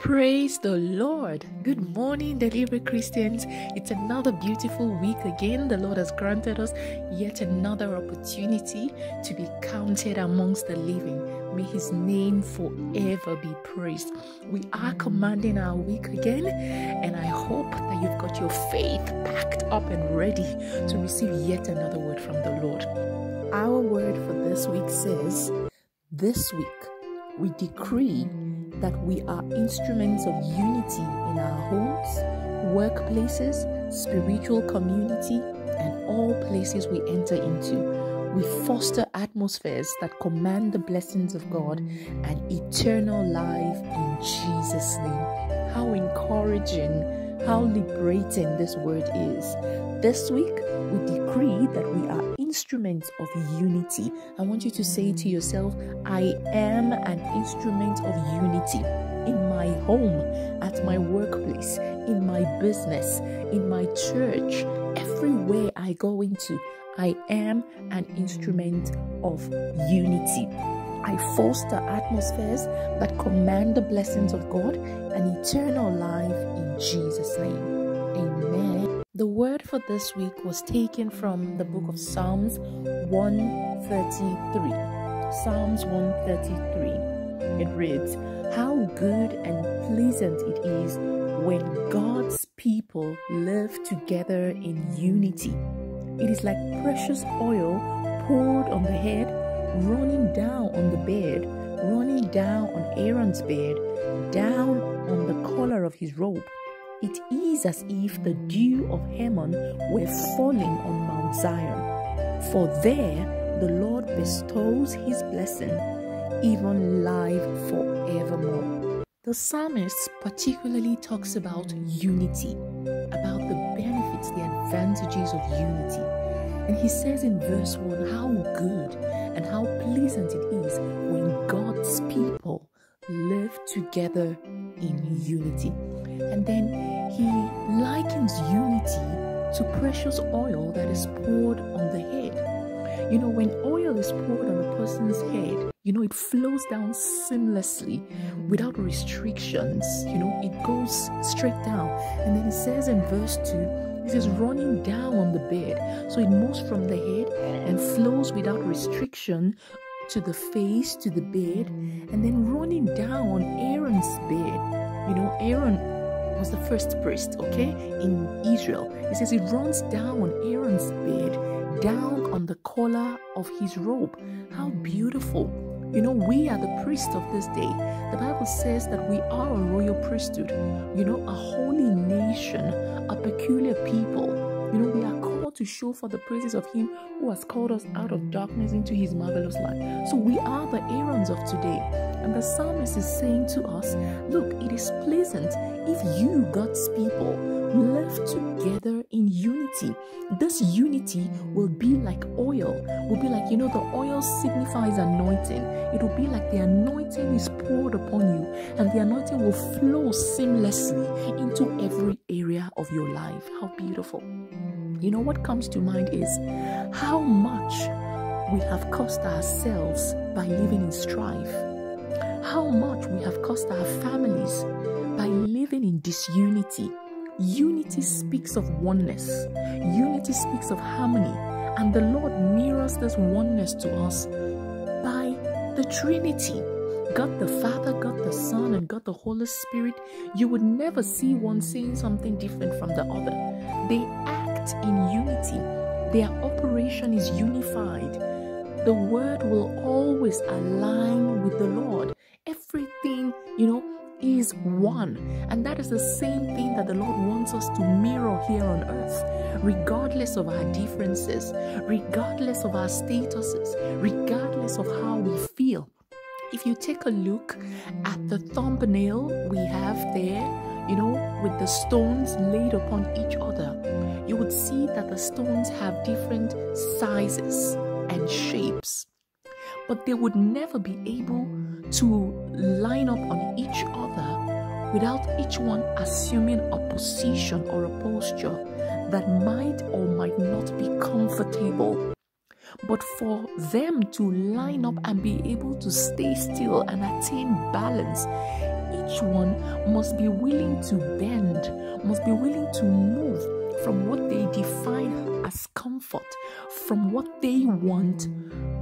Praise the Lord. Good morning, Deliberate Christians. It's another beautiful week again. The Lord has granted us yet another opportunity to be counted amongst the living. May His name forever be praised. We are commanding our week again, and I hope that you've got your faith packed up and ready to receive yet another word from the Lord. Our word for this week says, This week we decree that we are instruments of unity in our homes, workplaces, spiritual community, and all places we enter into. We foster atmospheres that command the blessings of God and eternal life in Jesus' name. How encouraging, how liberating this word is. This week, we decree that we are instruments of unity. I want you to say to yourself, I am an instrument of unity in my home, at my workplace, in my business, in my church, everywhere I go into. I am an instrument of unity. I foster atmospheres that command the blessings of God and eternal life in Jesus' name. Amen. The word for this week was taken from the book of Psalms 133. Psalms 133. It reads, How good and pleasant it is when God's people live together in unity. It is like precious oil poured on the head, running down on the bed, running down on Aaron's bed, down on the collar of his robe. It is as if the dew of Hermon were falling on Mount Zion. For there the Lord bestows his blessing, even life forevermore. The psalmist particularly talks about unity, about the benefits, the advantages of unity. And he says in verse 1 how good and how pleasant it is when God's people live together in unity. And then he likens unity to precious oil that is poured on the head. You know, when oil is poured on a person's head, you know, it flows down seamlessly without restrictions. You know, it goes straight down. And then it says in verse 2, it is running down on the bed. So it moves from the head and flows without restriction to the face, to the bed, and then running down on Aaron's bed. You know, Aaron was the first priest, okay, in Israel. It says he runs down on Aaron's bed, down on the collar of his robe. How beautiful. You know, we are the priests of this day. The Bible says that we are a royal priesthood, you know, a holy nation, a peculiar people. You know, we are called to show for the praises of Him who has called us out of darkness into His marvelous light. So we are the Aarons of today. And the psalmist is saying to us, Look, it is pleasant if you, God's people, live together in unity. This unity will be like oil, will be like, you know, the oil signifies anointing. It will be like the anointing is poured upon you, and the anointing will flow seamlessly into every area of your life. How beautiful. You know what comes to mind is how much we have cost ourselves by living in strife how much we have cost our families by living in disunity. Unity speaks of oneness, unity speaks of harmony, and the Lord mirrors this oneness to us by the Trinity. God the Father, God the Son, and God the Holy Spirit, you would never see one saying something different from the other. They act in unity, their operation is unified. The word will always align with the Lord everything, you know, is one. And that is the same thing that the Lord wants us to mirror here on earth, regardless of our differences, regardless of our statuses, regardless of how we feel. If you take a look at the thumbnail we have there, you know, with the stones laid upon each other, you would see that the stones have different sizes and shapes but they would never be able to line up on each other without each one assuming a position or a posture that might or might not be comfortable. But for them to line up and be able to stay still and attain balance, each one must be willing to bend, must be willing to move from what they define as comfort, from what they want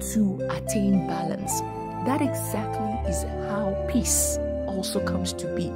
to attain balance. That exactly is how peace also comes to be.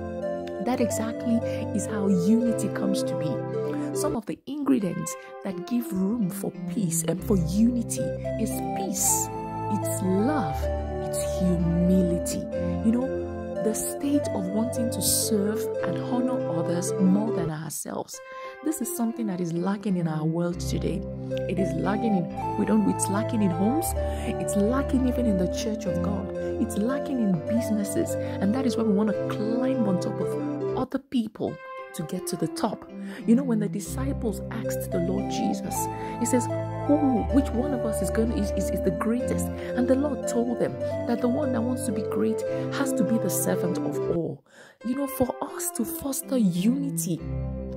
That exactly is how unity comes to be. Some of the ingredients that give room for peace and for unity is peace, it's love, it's humility. You know, the state of wanting to serve and honor others more than ourselves. This is something that is lacking in our world today. It is lacking in we don't it's lacking in homes, it's lacking even in the church of God. It's lacking in businesses, and that is why we want to climb on top of other people to get to the top. You know, when the disciples asked the Lord Jesus, He says, Who, which one of us is going to, is, is, is the greatest? And the Lord told them that the one that wants to be great has to be the servant of all. You know, for us to foster unity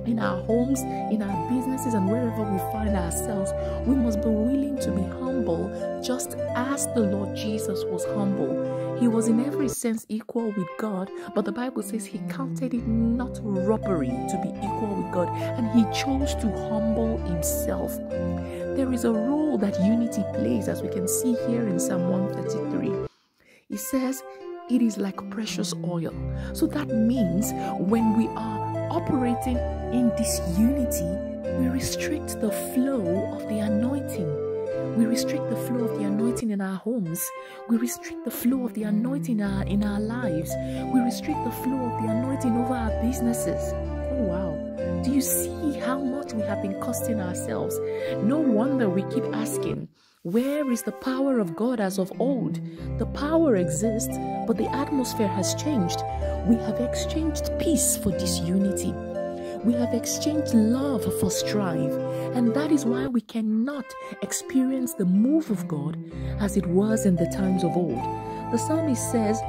in our homes, in our businesses, and wherever we find ourselves, we must be willing to be humble just as the Lord Jesus was humble. He was in every sense equal with God, but the Bible says he counted it not robbery to be equal with God, and he chose to humble himself. There is a role that unity plays, as we can see here in Psalm 133. It says, It is like precious oil. So that means when we are operating in this unity, we restrict the flow of the anointing. We restrict the flow of the anointing in our homes. We restrict the flow of the anointing in our, in our lives. We restrict the flow of the anointing over our businesses. Do you see how much we have been costing ourselves? No wonder we keep asking, where is the power of God as of old? The power exists, but the atmosphere has changed. We have exchanged peace for disunity. We have exchanged love for strife, and that is why we cannot experience the move of God as it was in the times of old. The psalmist says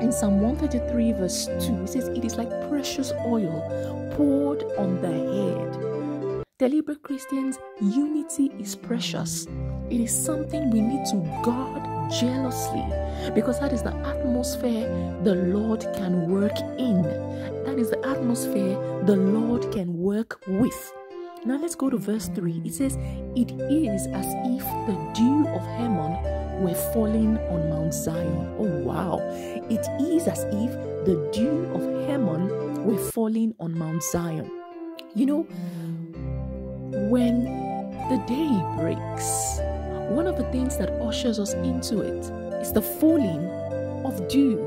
in Psalm 133, verse 2, it says, It is like precious oil poured on the head. Deliberate Christians, unity is precious. It is something we need to guard jealously because that is the atmosphere the Lord can work in. That is the atmosphere the Lord can work with. Now let's go to verse 3. It says, It is as if the dew of Hermon were falling on Mount Zion. Oh wow. It is as if the dew of Hermon were falling on Mount Zion. You know, when the day breaks, one of the things that ushers us into it is the falling of dew.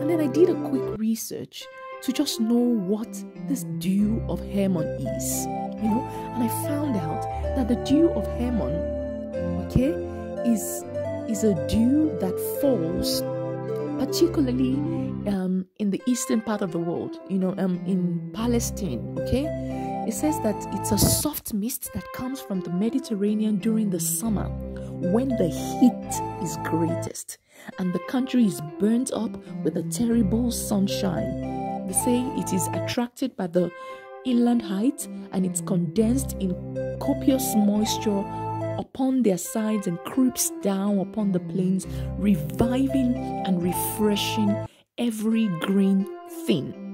And then I did a quick research to just know what this dew of Hermon is, you know, and I found out that the dew of Hermon, okay, is is a dew that falls particularly um, in the eastern part of the world, you know, um, in Palestine, okay? It says that it's a soft mist that comes from the Mediterranean during the summer when the heat is greatest and the country is burnt up with a terrible sunshine. They say it is attracted by the inland height and it's condensed in copious moisture upon their sides and creeps down upon the plains, reviving and refreshing every green thing.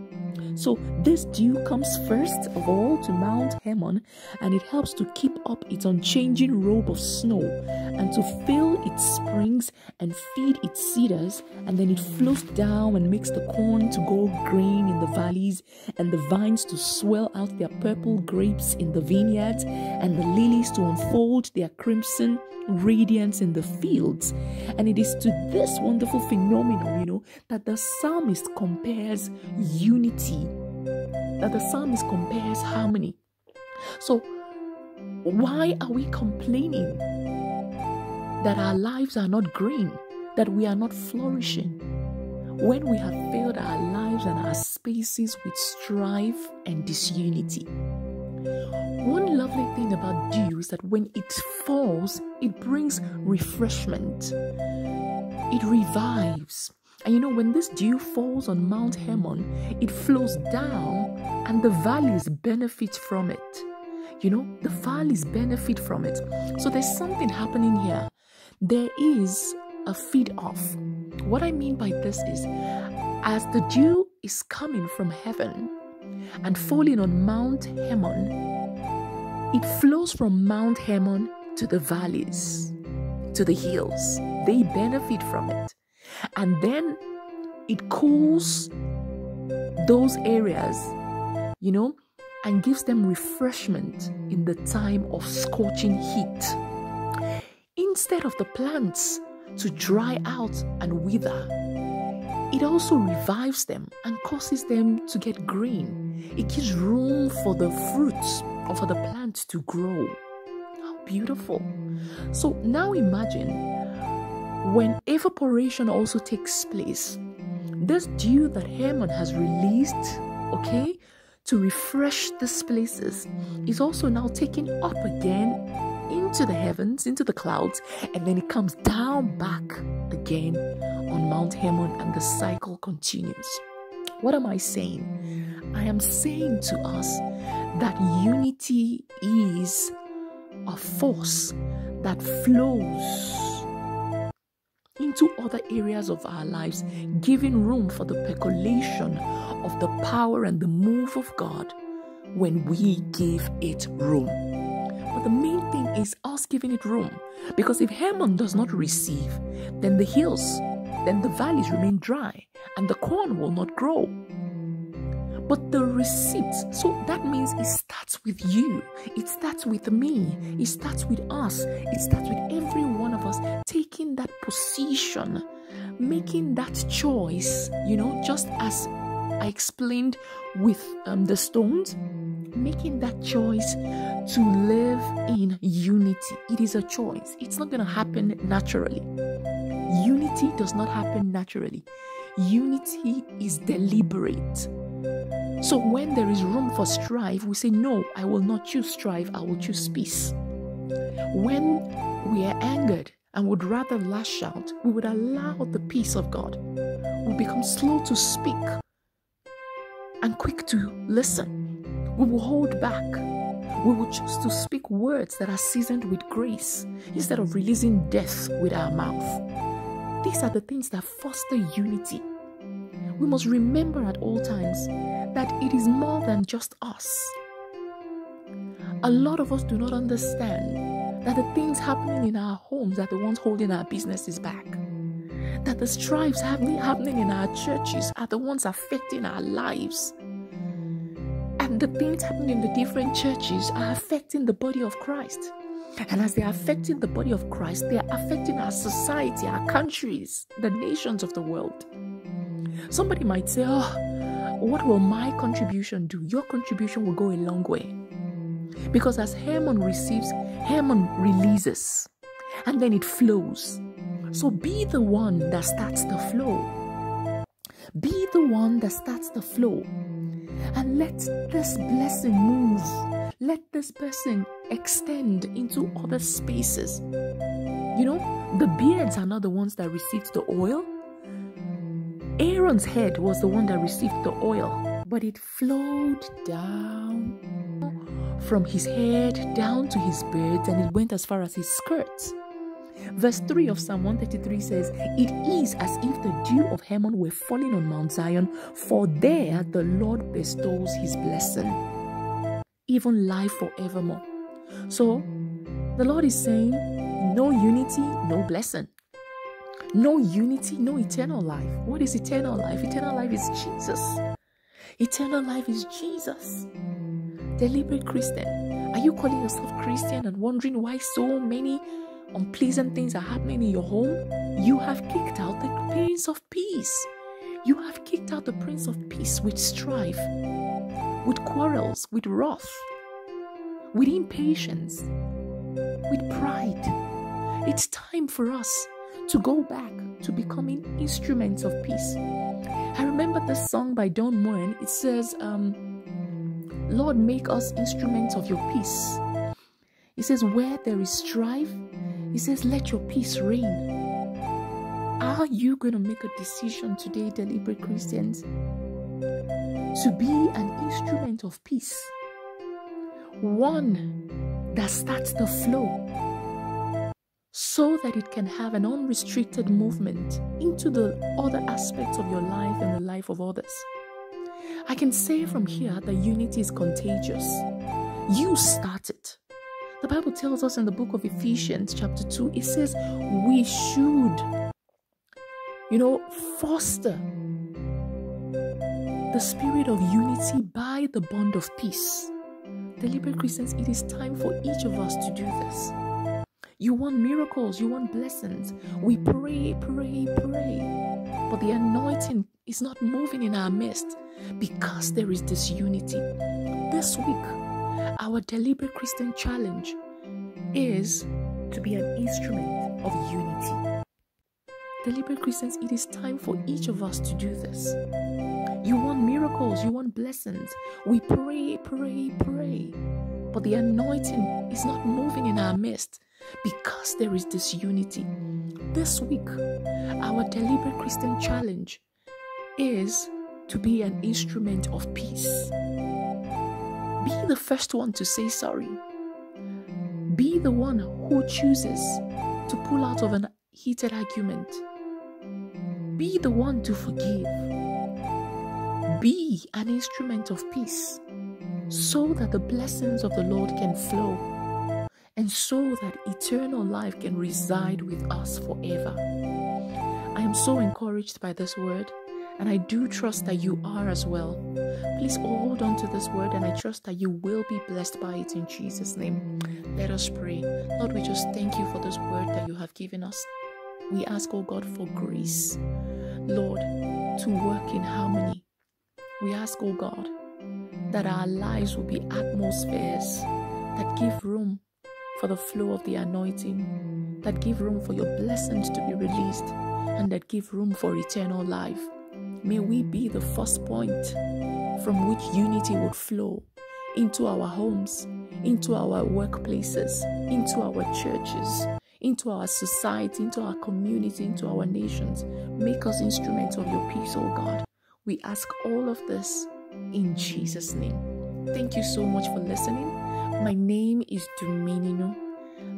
So, this dew comes first of all to Mount Hermon and it helps to keep up its unchanging robe of snow and to fill its springs and feed its cedars. And then it flows down and makes the corn to go green in the valleys and the vines to swell out their purple grapes in the vineyards and the lilies to unfold their crimson radiance in the fields. And it is to this wonderful phenomenon, you know, that the psalmist compares unity, that the psalmist compares harmony. So, why are we complaining that our lives are not green, that we are not flourishing? When we have filled our lives and our spaces with strife and disunity. One lovely thing about dew is that when it falls, it brings refreshment, it revives. And you know, when this dew falls on Mount Hermon, it flows down and the valleys benefit from it. You know, the valleys benefit from it. So there's something happening here. There is a feed off. What I mean by this is, as the dew is coming from heaven and falling on Mount Hermon, it flows from Mount Hermon to the valleys, to the hills. They benefit from it. And then it cools those areas, you know, and gives them refreshment in the time of scorching heat. Instead of the plants to dry out and wither, it also revives them and causes them to get green. It gives room for the fruits or for the plants to grow. How beautiful. So now imagine when evaporation also takes place, this dew that Hermon has released, okay, to refresh these places is also now taken up again into the heavens, into the clouds, and then it comes down back again on Mount Hermon, and the cycle continues. What am I saying? I am saying to us that unity is a force that flows into other areas of our lives, giving room for the percolation of the power and the move of God when we give it room. But the main thing is us giving it room. Because if Hermon does not receive, then the hills then the valleys remain dry and the corn will not grow. But the receipt, so that means it starts with you, it starts with me, it starts with us, it starts with every one of us taking that position, making that choice, you know, just as I explained with um, the stones, making that choice to live in unity. It is a choice, it's not going to happen naturally. Unity does not happen naturally, unity is deliberate. So when there is room for strife, we say, No, I will not choose strife, I will choose peace. When we are angered and would rather lash out, we would allow the peace of God. We become slow to speak and quick to listen. We will hold back. We will choose to speak words that are seasoned with grace instead of releasing death with our mouth. These are the things that foster unity. We must remember at all times that it is more than just us. A lot of us do not understand that the things happening in our homes are the ones holding our businesses back. That the strifes happening, in our churches are the ones affecting our lives. And the things happening in the different churches are affecting the body of Christ. And as they are affecting the body of Christ, they are affecting our society, our countries, the nations of the world. Somebody might say, Oh, what will my contribution do? Your contribution will go a long way. Because as Hermon receives, Hermon releases, and then it flows. So be the one that starts the flow. Be the one that starts the flow. And let this blessing move let this person extend into other spaces. You know, the beards are not the ones that received the oil. Aaron's head was the one that received the oil, but it flowed down from his head down to his beards and it went as far as his skirts. Verse 3 of Psalm 133 says, It is as if the dew of Hermon were falling on Mount Zion, for there the Lord bestows his blessing even life forevermore. So the Lord is saying, no unity, no blessing. No unity, no eternal life. What is eternal life? Eternal life is Jesus. Eternal life is Jesus. Deliberate Christian. Are you calling yourself Christian and wondering why so many unpleasant things are happening in your home? You have kicked out the Prince of Peace. You have kicked out the Prince of Peace with strife with quarrels, with wrath, with impatience, with pride. It's time for us to go back to becoming instruments of peace. I remember the song by Don Moen. It says, um, Lord, make us instruments of your peace. It says, Where there is strife, He says, Let your peace reign. Are you going to make a decision today, deliberate Christians? to be an instrument of peace, one that starts the flow so that it can have an unrestricted movement into the other aspects of your life and the life of others. I can say from here that unity is contagious. You start it. The Bible tells us in the book of Ephesians, chapter 2, it says we should, you know, foster the spirit of unity by the bond of peace. Deliberate Christians, it is time for each of us to do this. You want miracles, you want blessings. We pray, pray, pray. But the anointing is not moving in our midst because there is disunity. This week, our deliberate Christian challenge is to be an instrument of unity. Deliberate Christians, it is time for each of us to do this. You want miracles, you want blessings. We pray, pray, pray. But the anointing is not moving in our midst because there is this unity. This week, our deliberate Christian challenge is to be an instrument of peace. Be the first one to say sorry. Be the one who chooses to pull out of an heated argument. Be the one to forgive. Be an instrument of peace so that the blessings of the Lord can flow and so that eternal life can reside with us forever. I am so encouraged by this word, and I do trust that you are as well. Please hold on to this word, and I trust that you will be blessed by it in Jesus' name. Let us pray. Lord, we just thank you for this word that you have given us. We ask, oh God, for grace, Lord, to work in harmony. We ask, oh God, that our lives will be atmospheres that give room for the flow of the anointing, that give room for your blessings to be released, and that give room for eternal life. May we be the first point from which unity would flow into our homes, into our workplaces, into our churches, into our society, into our community, into our nations. Make us instruments of your peace, O oh God. We ask all of this in Jesus' name. Thank you so much for listening. My name is Dunmininu.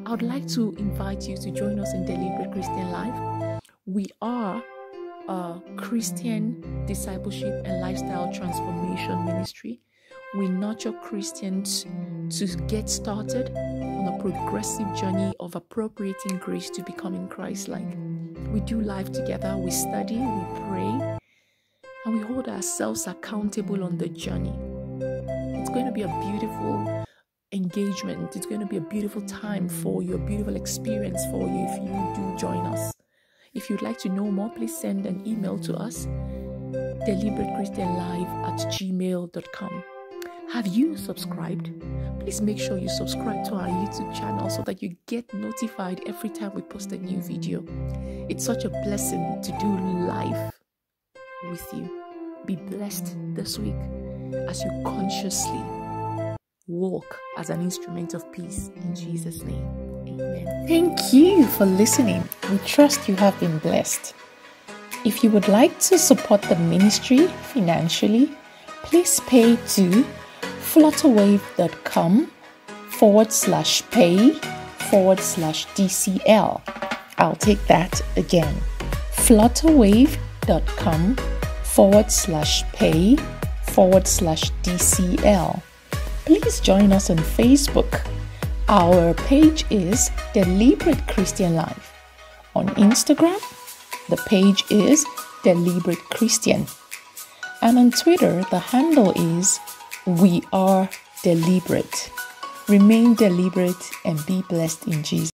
I would like to invite you to join us in Deliberate Christian Life. We are a Christian discipleship and lifestyle transformation ministry. We nurture Christians to get started on a progressive journey of appropriating grace to becoming Christ like. We do life together, we study, we pray, and we hold ourselves accountable on the journey. It's going to be a beautiful engagement. It's going to be a beautiful time for you, a beautiful experience for you if you do join us. If you'd like to know more, please send an email to us deliberateChristianLife at gmail.com. Have you subscribed? Please make sure you subscribe to our YouTube channel so that you get notified every time we post a new video. It's such a blessing to do life with you. Be blessed this week as you consciously walk as an instrument of peace in Jesus' name. Amen. Thank you for listening. We trust you have been blessed. If you would like to support the ministry financially, please pay to flutterwave.com forward slash pay forward slash DCL. I'll take that again. flutterwave.com forward slash pay forward slash DCL please join us on Facebook. Our page is Deliberate Christian Life. On Instagram, the page is Deliberate Christian. And on Twitter, the handle is We Are Deliberate. Remain deliberate and be blessed in Jesus.